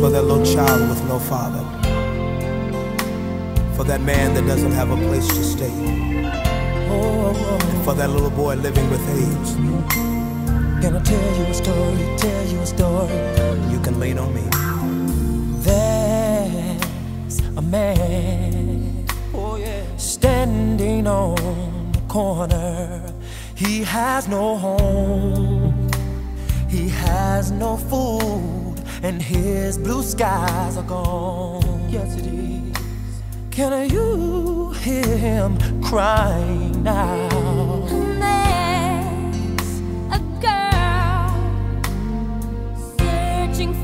for that little child with no father, for that man that doesn't have a place to stay, and for that little boy living with AIDS. Can I tell you a story? Tell you a story. You can lean on me. There's a man oh, yeah. standing on the corner. He has no home. He has no food and his blue skies are gone. Yes, it is. Can you hear him crying now? There's a girl searching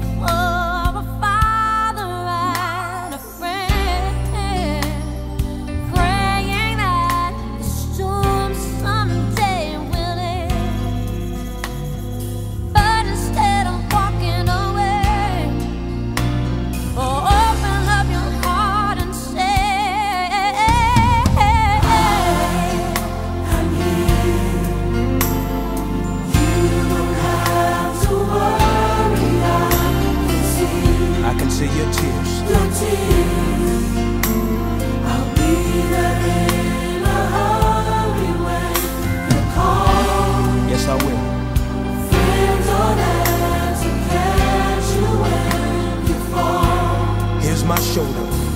I will. Here's my shoulder.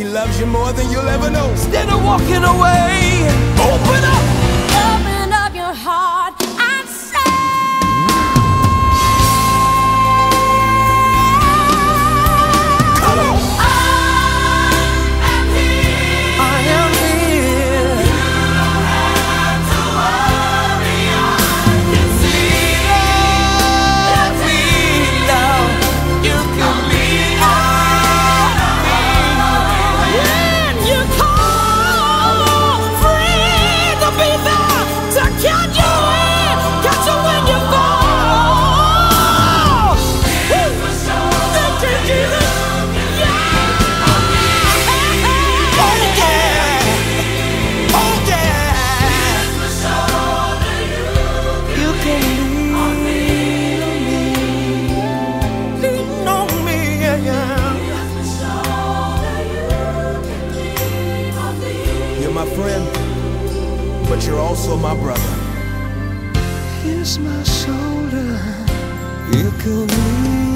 He loves you more than you'll ever know. Instead of walking away. my friend, but you're also my brother. Here's my shoulder. You can lean.